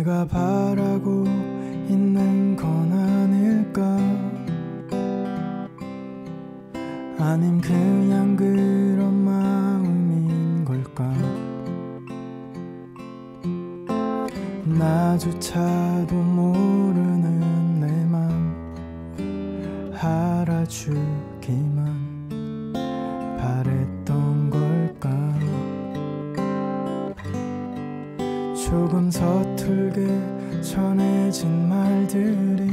내가 바라고 있는 건 아닐까? 아님 그냥 그런 마음인 걸까? 나조차도 모르는 내 맘 알아주기만 바랬던 걸까? 조금 서 툴게 전해진 말들이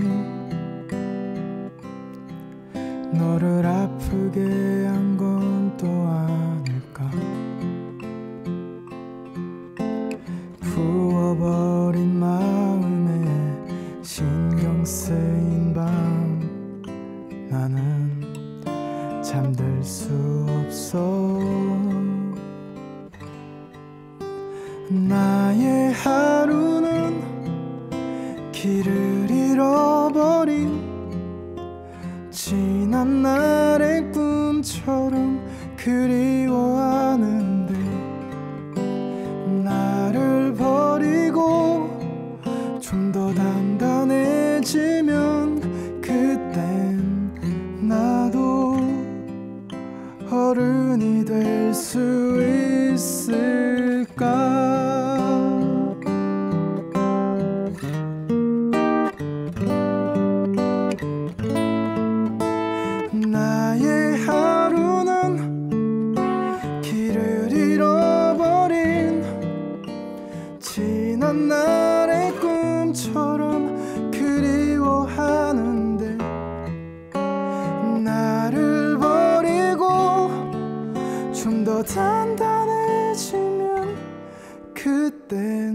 너를 아프게 한 건 또 아닐까? 부어버린 마음에 신경 쓰인 밤 나는 잠들 수 없어. 나의 하루는 길을 잃어버린 지난 날의 꿈처럼 그리워하는데 나를 버리고 좀 더 단단해지면 그땐 나도 어른이 될 수 있을 꿈처럼 그리워하는데 나를 버리고 좀 더 단단해지면 그때